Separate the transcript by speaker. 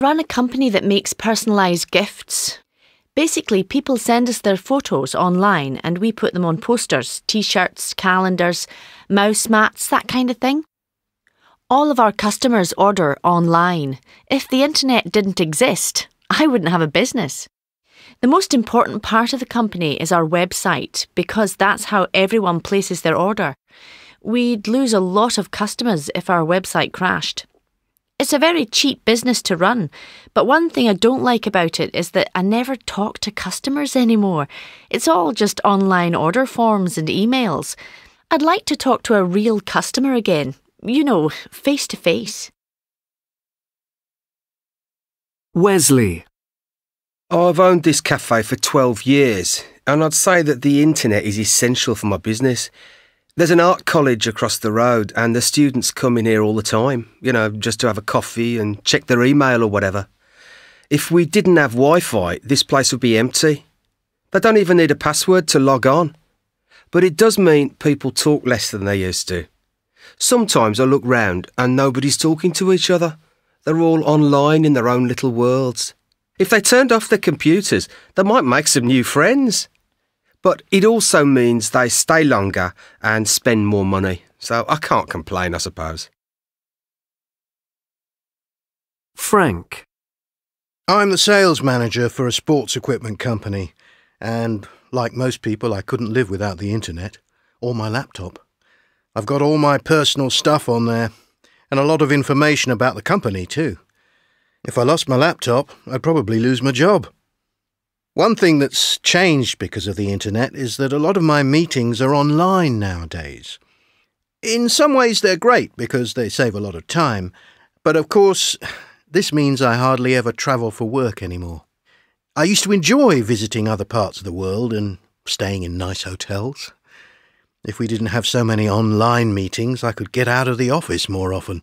Speaker 1: run a company that makes personalised gifts. Basically, people send us their photos online and we put them on posters, t shirts, calendars, mouse mats, that kind of thing. All of our customers order online. If the internet didn't exist, I wouldn't have a business. The most important part of the company is our website because that's how everyone places their order. We'd lose a lot of customers if our website crashed. It's a very cheap business to run, but one thing I don't like about it is that I never talk to customers anymore. It's all just online order forms and emails. I'd like to talk to a real customer again, you know, face to face.
Speaker 2: Wesley.
Speaker 3: Oh, I've owned this cafe for 12 years, and I'd say that the internet is essential for my business. There's an art college across the road, and the students come in here all the time, you know, just to have a coffee and check their email or whatever. If we didn't have Wi Fi, this place would be empty. They don't even need a password to log on. But it does mean people talk less than they used to. Sometimes I look round and nobody's talking to each other. They're all online in their own little worlds. If they turned off their computers, they might make some new friends. But it also means they stay longer and spend more money. So I can't complain, I suppose.
Speaker 2: Frank.
Speaker 4: I'm the sales manager for a sports equipment company, and like most people, I couldn't live without the internet or my laptop. I've got all my personal stuff on there, and a lot of information about the company, too. If I lost my laptop, I'd probably lose my job. One thing that's changed because of the internet is that a lot of my meetings are online nowadays. In some ways, they're great because they save a lot of time, but of course, this means I hardly ever travel for work anymore. I used to enjoy visiting other parts of the world and staying in nice hotels. If we didn't have so many online meetings, I could get out of the office more often.